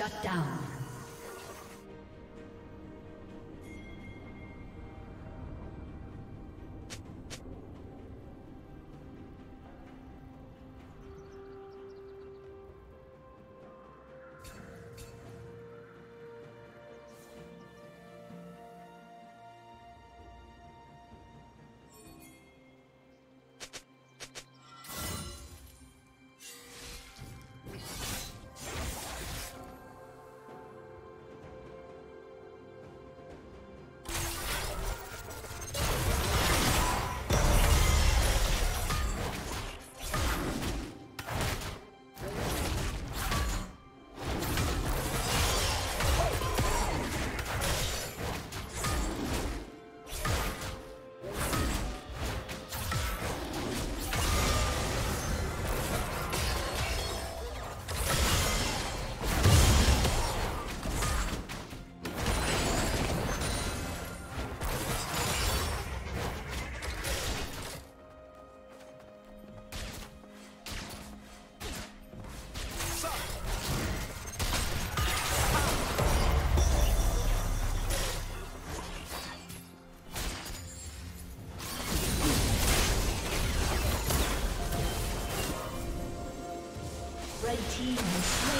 Shut down. team has slain.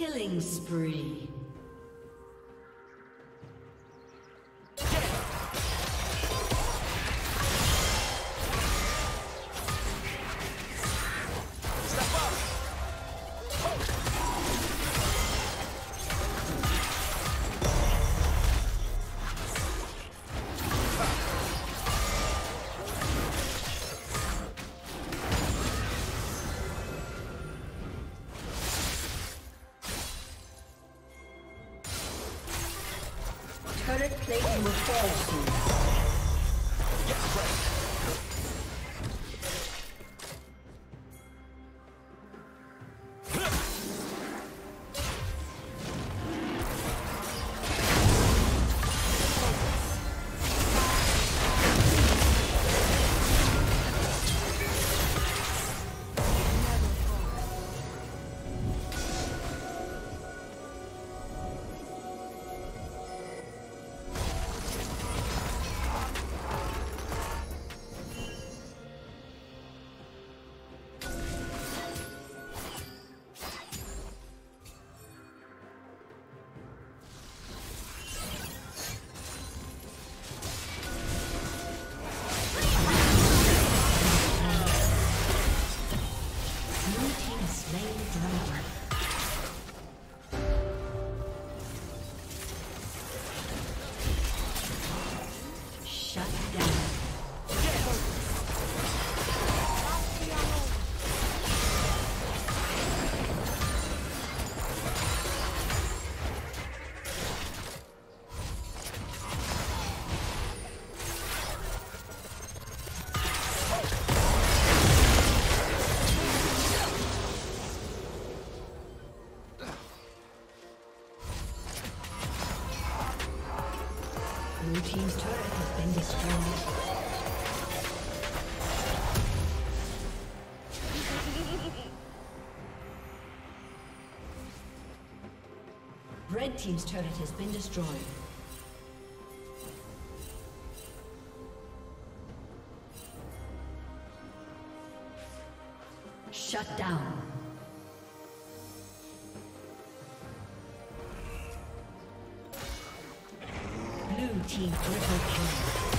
Killing spree. Shut down. Red team's turret has been destroyed. Shut down. Blue team triple kill.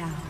Down.